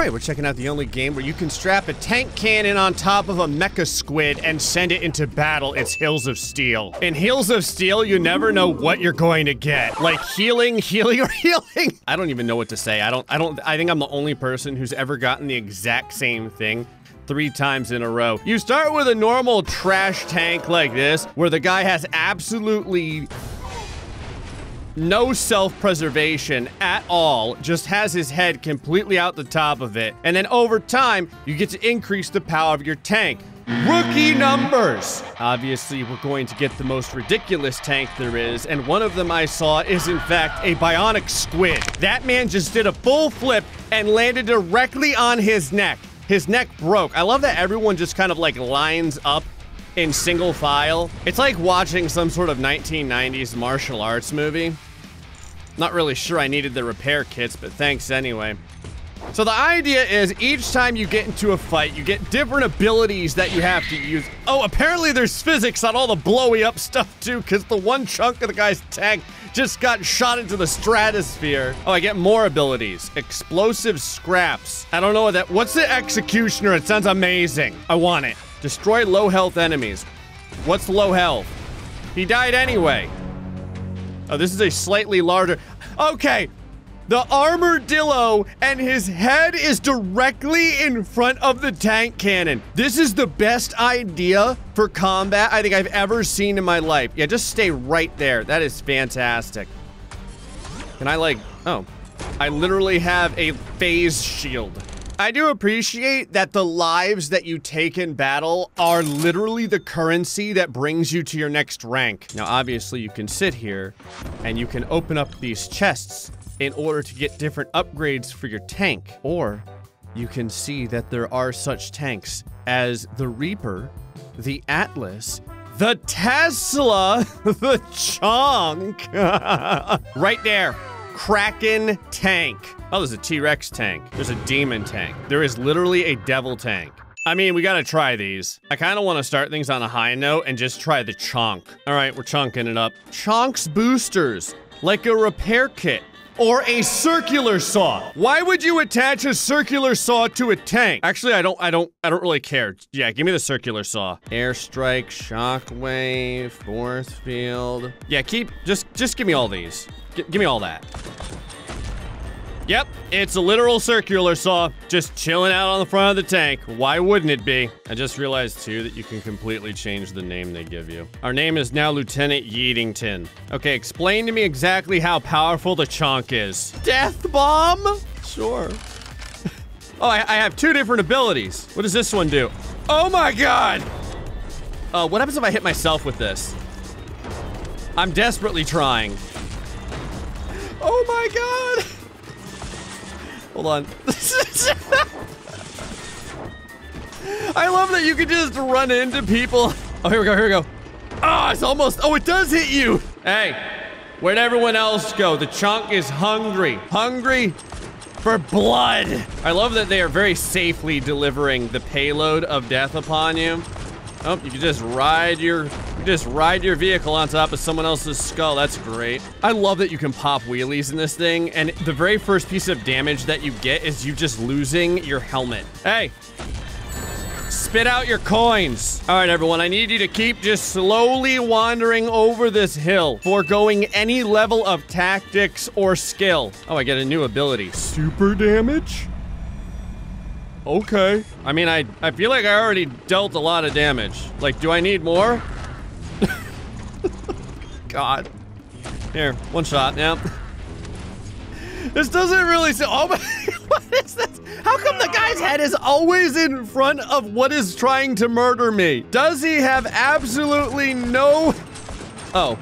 right, we're checking out the only game where you can strap a tank cannon on top of a mecha squid and send it into battle. It's Hills of Steel. In Hills of Steel, you never know what you're going to get. Like healing, healing, or healing. I don't even know what to say. I don't, I don't, I think I'm the only person who's ever gotten the exact same thing three times in a row. You start with a normal trash tank like this, where the guy has absolutely no self-preservation at all, just has his head completely out the top of it. And then over time, you get to increase the power of your tank. Rookie numbers! Obviously, we're going to get the most ridiculous tank there is, and one of them I saw is in fact a bionic squid. That man just did a full flip and landed directly on his neck. His neck broke. I love that everyone just kind of like lines up in single file. It's like watching some sort of 1990s martial arts movie. Not really sure I needed the repair kits, but thanks anyway. So the idea is each time you get into a fight, you get different abilities that you have to use. Oh, apparently there's physics on all the blowy up stuff too, because the one chunk of the guy's tank just got shot into the stratosphere. Oh, I get more abilities. Explosive scraps. I don't know what that, what's the executioner? It sounds amazing. I want it. Destroy low health enemies. What's low health? He died anyway. Oh, this is a slightly larger. Okay, the armadillo and his head is directly in front of the tank cannon. This is the best idea for combat I think I've ever seen in my life. Yeah, just stay right there. That is fantastic. Can I like, oh, I literally have a phase shield. I do appreciate that the lives that you take in battle are literally the currency that brings you to your next rank. Now, obviously, you can sit here and you can open up these chests in order to get different upgrades for your tank. Or you can see that there are such tanks as the Reaper, the Atlas, the Tesla, the Chonk. right there. Kraken tank. Oh, there's a T-Rex tank. There's a demon tank. There is literally a devil tank. I mean, we gotta try these. I kind of want to start things on a high note and just try the chonk. All right, we're chunking it up. Chonk's boosters, like a repair kit or a circular saw. Why would you attach a circular saw to a tank? Actually, I don't, I don't, I don't really care. Yeah, give me the circular saw. Airstrike, shockwave, force field. Yeah, keep, just, just give me all these. G give me all that. Yep, it's a literal circular saw, just chilling out on the front of the tank. Why wouldn't it be? I just realized, too, that you can completely change the name they give you. Our name is now Lieutenant Yeatington. Okay, explain to me exactly how powerful the chonk is. Death bomb? Sure. oh, I, I, have two different abilities. What does this one do? Oh my god! Uh, what happens if I hit myself with this? I'm desperately trying. Oh my god! Hold on. I love that you can just run into people. Oh, here we go, here we go. Ah, oh, it's almost, oh, it does hit you. Hey, where'd everyone else go? The chonk is hungry. Hungry for blood. I love that they are very safely delivering the payload of death upon you. Oh, you can just ride your you just ride your vehicle on top of someone else's skull. That's great. I love that you can pop wheelies in this thing, and the very first piece of damage that you get is you just losing your helmet. Hey, spit out your coins. All right, everyone, I need you to keep just slowly wandering over this hill, foregoing any level of tactics or skill. Oh, I get a new ability. Super damage? Okay. I mean, I, I feel like I already dealt a lot of damage. Like, do I need more? God. Here, one shot, yeah. This doesn't really oh my- what is this? How come the guy's head is always in front of what is trying to murder me? Does he have absolutely no- Oh.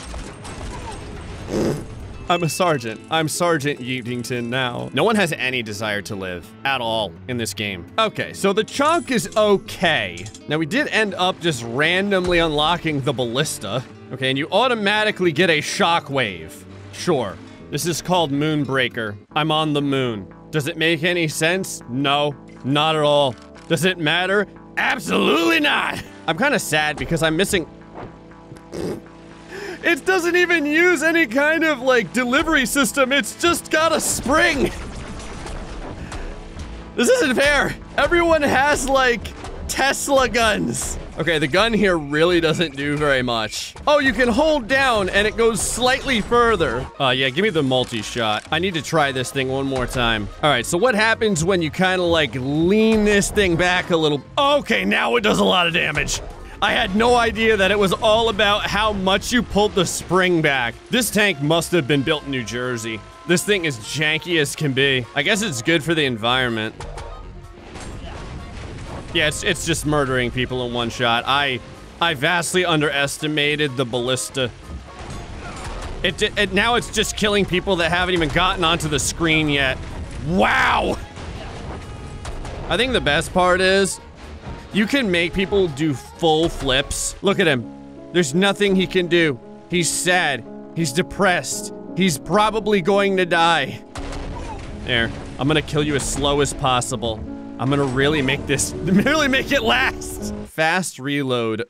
I'm a sergeant. I'm Sergeant Yeatington now. No one has any desire to live at all in this game. Okay, so the chonk is okay. Now we did end up just randomly unlocking the ballista. Okay, and you automatically get a shockwave. Sure. This is called Moonbreaker. I'm on the moon. Does it make any sense? No, not at all. Does it matter? Absolutely not. I'm kind of sad because I'm missing it doesn't even use any kind of, like, delivery system. It's just got a spring. This isn't fair. Everyone has like Tesla guns. Okay, the gun here really doesn't do very much. Oh, you can hold down and it goes slightly further. Uh, yeah, give me the multi-shot. I need to try this thing one more time. All right, so what happens when you kind of like lean this thing back a little? Okay, now it does a lot of damage. I had no idea that it was all about how much you pulled the spring back. This tank must have been built in New Jersey. This thing is janky as can be. I guess it's good for the environment. Yeah, it's, it's just murdering people in one shot. I I vastly underestimated the ballista. It, it now it's just killing people that haven't even gotten onto the screen yet. Wow. I think the best part is you can make people do full flips. Look at him. There's nothing he can do. He's sad. He's depressed. He's probably going to die. There. I'm gonna kill you as slow as possible. I'm gonna really make this, really make it last. Fast reload.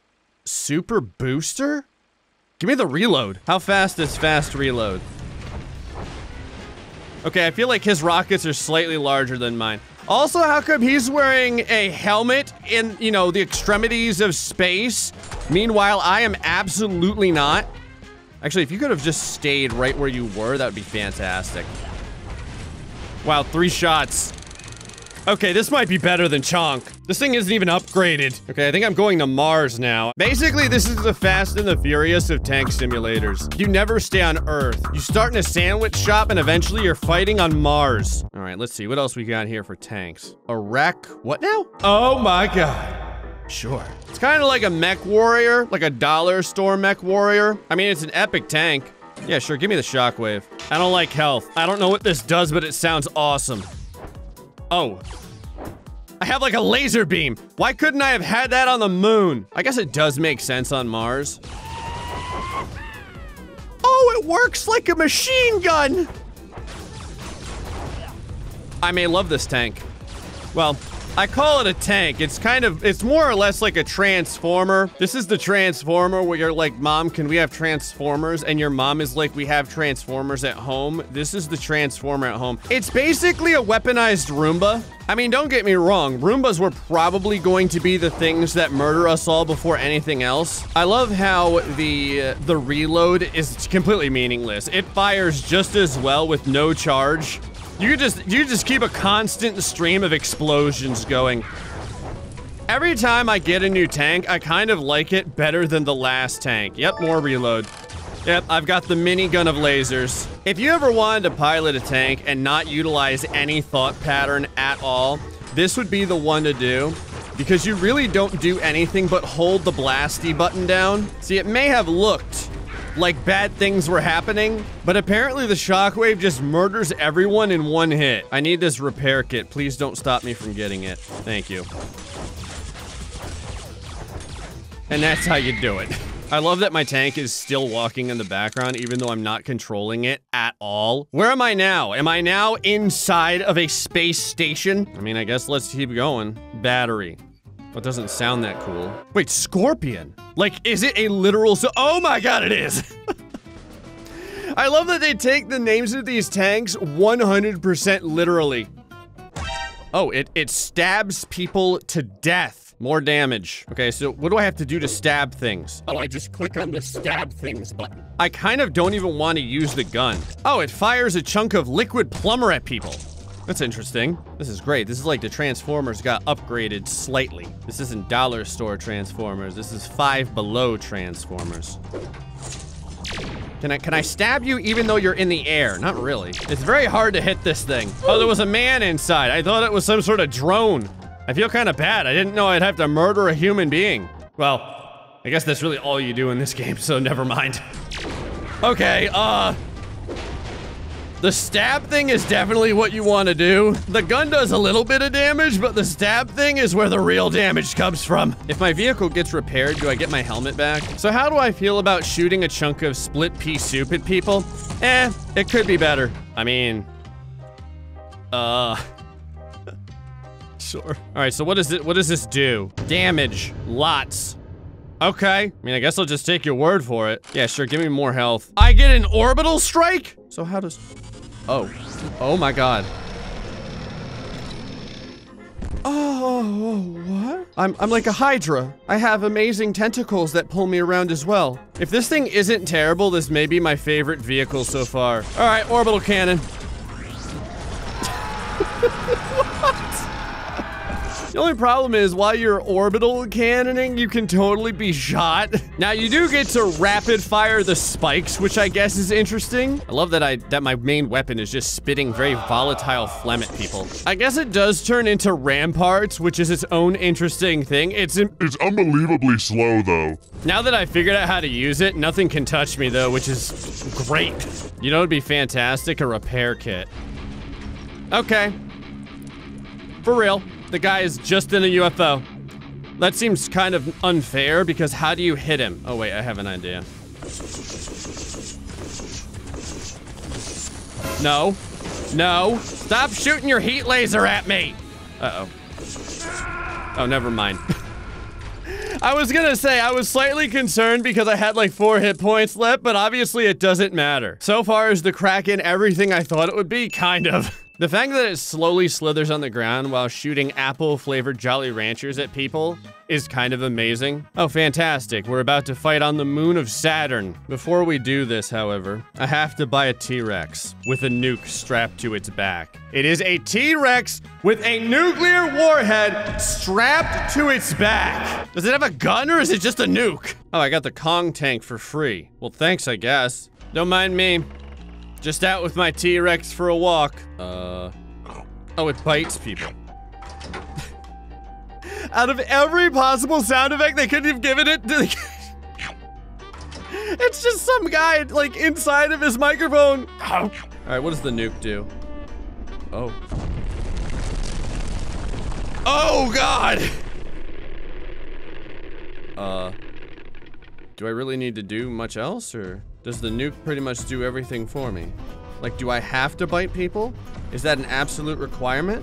Super booster? Give me the reload. How fast is fast reload? Okay, I feel like his rockets are slightly larger than mine. Also, how come he's wearing a helmet in, you know, the extremities of space? Meanwhile, I am absolutely not. Actually, if you could have just stayed right where you were, that would be fantastic. Wow, three shots. Okay, this might be better than Chonk. This thing isn't even upgraded. Okay, I think I'm going to Mars now. Basically, this is the Fast and the Furious of tank simulators. You never stay on Earth. You start in a sandwich shop and eventually you're fighting on Mars. All right, let's see. What else we got here for tanks? A wreck. What now? Oh my god. Sure. It's kind of like a mech warrior, like a dollar store mech warrior. I mean, it's an epic tank. Yeah, sure, give me the shockwave. I don't like health. I don't know what this does, but it sounds awesome. Oh. I have like a laser beam. Why couldn't I have had that on the moon? I guess it does make sense on Mars. Oh, it works like a machine gun. I may love this tank. Well, I call it a tank. It's kind of, it's more or less like a transformer. This is the transformer where you're like, mom, can we have transformers? And your mom is like, we have transformers at home. This is the transformer at home. It's basically a weaponized Roomba. I mean, don't get me wrong, Roombas were probably going to be the things that murder us all before anything else. I love how the uh, the reload is completely meaningless. It fires just as well with no charge you just you just keep a constant stream of explosions going. Every time I get a new tank, I kind of like it better than the last tank. Yep, more reload. Yep, I've got the minigun of lasers. If you ever wanted to pilot a tank and not utilize any thought pattern at all, this would be the one to do because you really don't do anything but hold the blasty button down. See, it may have looked like bad things were happening, but apparently the shockwave just murders everyone in one hit. I need this repair kit. Please don't stop me from getting it. Thank you. And that's how you do it. I love that my tank is still walking in the background, even though I'm not controlling it at all. Where am I now? Am I now inside of a space station? I mean, I guess let's keep going. Battery. That doesn't sound that cool. Wait, Scorpion? Like, is it a literal so- Oh my god, it is! I love that they take the names of these tanks 100% literally. Oh, it, it stabs people to death. More damage. Okay, so what do I have to do to stab things? Oh, I just click on the stab things button. I kind of don't even want to use the gun. Oh, it fires a chunk of liquid plumber at people. That's interesting. This is great. This is like the Transformers got upgraded slightly. This isn't dollar store Transformers. This is five below Transformers. Can I can I stab you even though you're in the air? Not really. It's very hard to hit this thing. Oh, there was a man inside. I thought it was some sort of drone. I feel kind of bad. I didn't know I'd have to murder a human being. Well, I guess that's really all you do in this game, so never mind. Okay, uh, the stab thing is definitely what you want to do. The gun does a little bit of damage, but the stab thing is where the real damage comes from. If my vehicle gets repaired, do I get my helmet back? So how do I feel about shooting a chunk of split pea soup at people? Eh, it could be better. I mean, uh, sure. All right, so what does it, what does this do? Damage, lots. Okay, I mean, I guess I'll just take your word for it. Yeah, sure, give me more health. I get an orbital strike? So how does... Oh. Oh my god. Oh, what? I'm, I'm like a Hydra. I have amazing tentacles that pull me around as well. If this thing isn't terrible, this may be my favorite vehicle so far. All right, orbital cannon. The only problem is while you're orbital cannoning, you can totally be shot. Now you do get to rapid fire the spikes, which I guess is interesting. I love that I that my main weapon is just spitting very volatile phlegm at people. I guess it does turn into ramparts, which is its own interesting thing. It's It's unbelievably slow, though. now that I figured out how to use it, nothing can touch me though, which is great. You know, it'd be fantastic, a repair kit. Okay. For real, the guy is just in a UFO. That seems kind of unfair because how do you hit him? Oh wait, I have an idea. No. No. Stop shooting your heat laser at me. Uh-oh. Oh, never mind. I was gonna say, I was slightly concerned because I had like four hit points left, but obviously it doesn't matter. So far is the Kraken everything I thought it would be? Kind of. The fact that it slowly slithers on the ground while shooting apple-flavored Jolly Ranchers at people is kind of amazing. Oh, fantastic. We're about to fight on the moon of Saturn. Before we do this, however, I have to buy a T-Rex with a nuke strapped to its back. It is a T-Rex with a nuclear warhead strapped to its back. Does it have a gun or is it just a nuke? Oh, I got the Kong tank for free. Well, thanks, I guess. Don't mind me. Just out with my T-Rex for a walk. Uh, oh, it bites people. out of every possible sound effect they couldn't have given it, it's just some guy, like, inside of his microphone. All right, what does the nuke do? Oh. Oh, God! Uh, do I really need to do much else, or does the nuke pretty much do everything for me? Like, do I have to bite people? Is that an absolute requirement?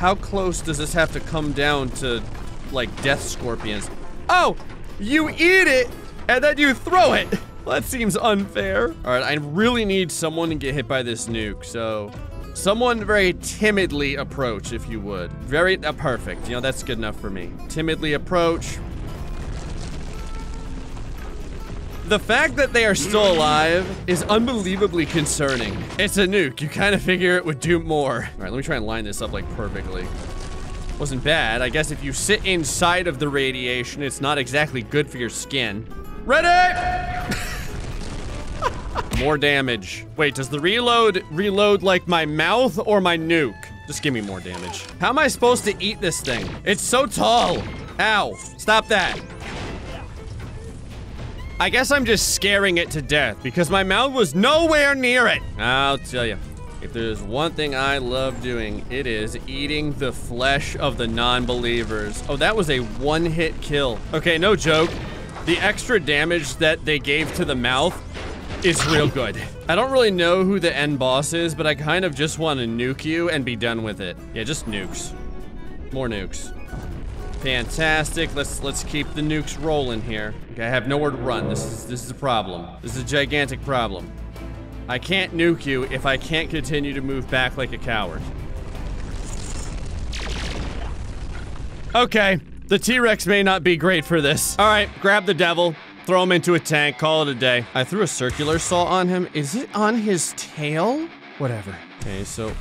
How close does this have to come down to, like, death scorpions? Oh, you eat it, and then you throw it. That seems unfair. All right, I really need someone to get hit by this nuke, so someone very timidly approach, if you would. Very, uh, perfect. You know, that's good enough for me. Timidly approach. The fact that they are still alive is unbelievably concerning. It's a nuke. You kind of figure it would do more. All right, let me try and line this up like perfectly. Wasn't bad. I guess if you sit inside of the radiation, it's not exactly good for your skin. Ready? more damage. Wait, does the reload reload like my mouth or my nuke? Just give me more damage. How am I supposed to eat this thing? It's so tall. Ow. Stop that. I guess I'm just scaring it to death because my mouth was nowhere near it. I'll tell you, if there's one thing I love doing, it is eating the flesh of the non-believers. Oh, that was a one-hit kill. Okay, no joke. The extra damage that they gave to the mouth is real good. I don't really know who the end boss is, but I kind of just want to nuke you and be done with it. Yeah, just nukes. More nukes. Fantastic. Let's let's keep the nukes rolling here. Okay, I have nowhere to run. This is this is a problem. This is a gigantic problem. I can't nuke you if I can't continue to move back like a coward. Okay, the T-Rex may not be great for this. All right, grab the devil, throw him into a tank, call it a day. I threw a circular saw on him. Is it on his tail? Whatever. Okay, so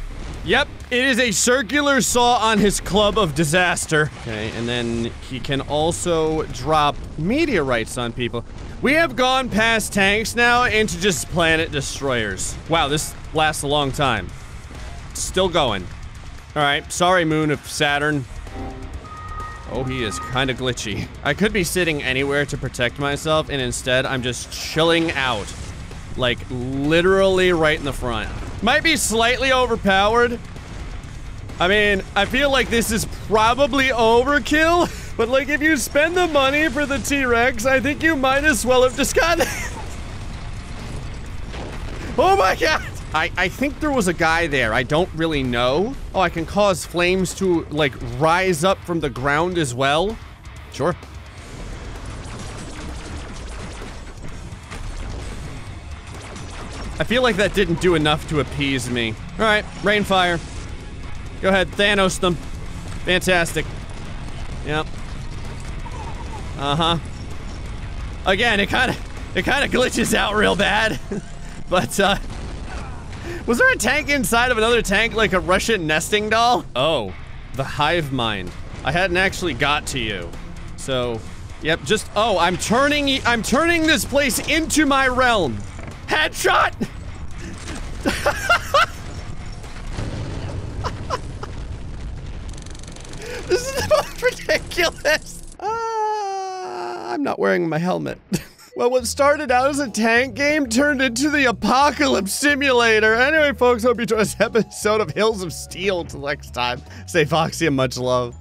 Yep, it is a circular saw on his club of disaster. Okay, and then he can also drop meteorites on people. We have gone past tanks now into just planet destroyers. Wow, this lasts a long time. Still going. All right, sorry, moon of Saturn. Oh, he is kind of glitchy. I could be sitting anywhere to protect myself, and instead I'm just chilling out. Like, literally right in the front. Might be slightly overpowered. I mean, I feel like this is probably overkill, but like if you spend the money for the T-Rex, I think you might as well have just got Oh my god! I, I think there was a guy there. I don't really know. Oh, I can cause flames to, like, rise up from the ground as well? Sure. I feel like that didn't do enough to appease me. All right, Rainfire. Go ahead, Thanos them. Fantastic. Yep. Uh-huh. Again, it kind of it kind of glitches out real bad. but uh was there a tank inside of another tank like a Russian nesting doll? Oh, the hive mind. I hadn't actually got to you. So, yep, just oh, I'm turning I'm turning this place into my realm. Headshot. this is the most ridiculous. Uh, I'm not wearing my helmet. Well, what started out as a tank game turned into the apocalypse simulator. Anyway, folks, hope you enjoyed this episode of Hills of Steel. Till next time, stay foxy and much love.